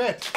Fett.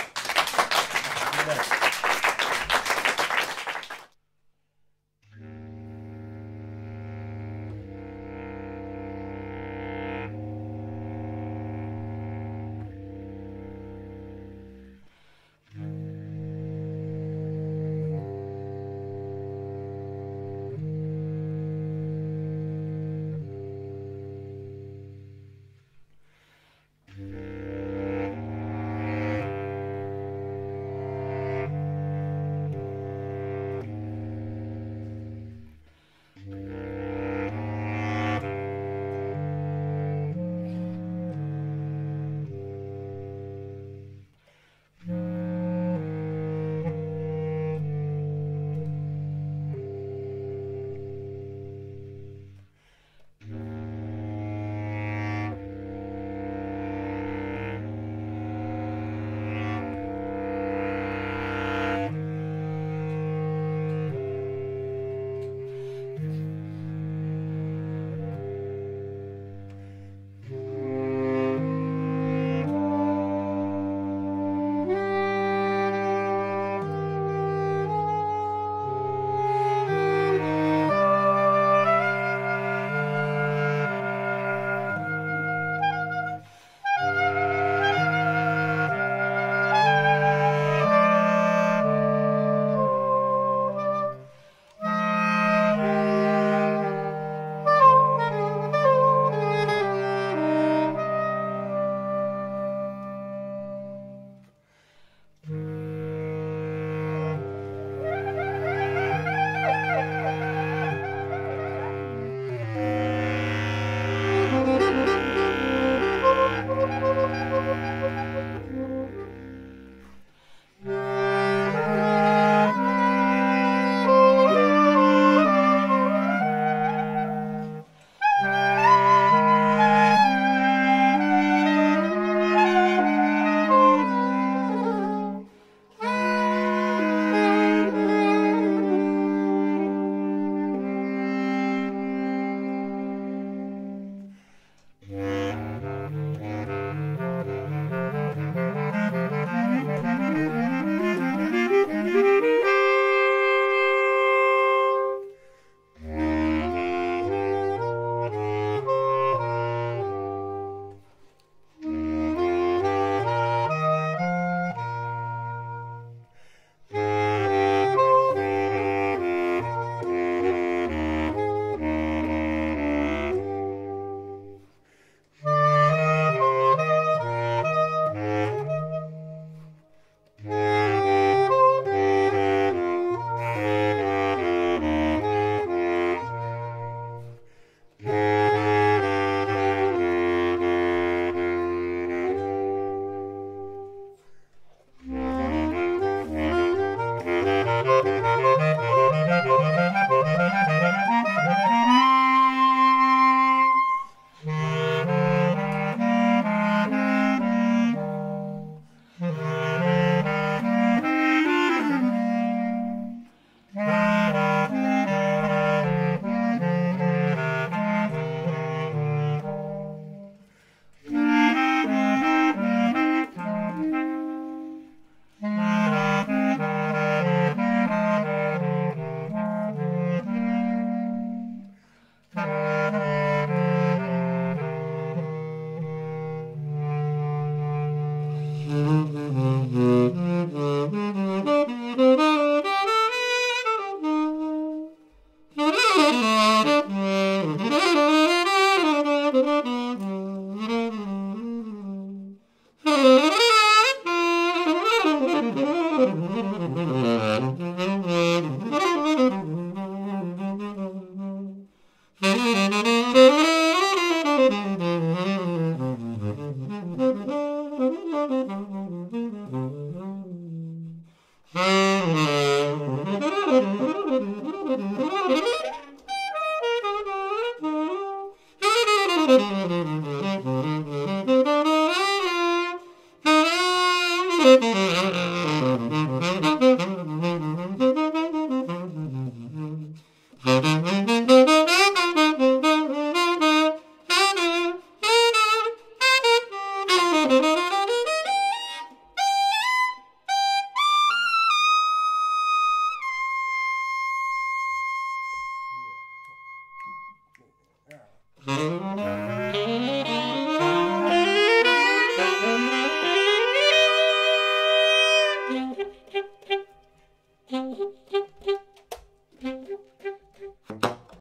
Thank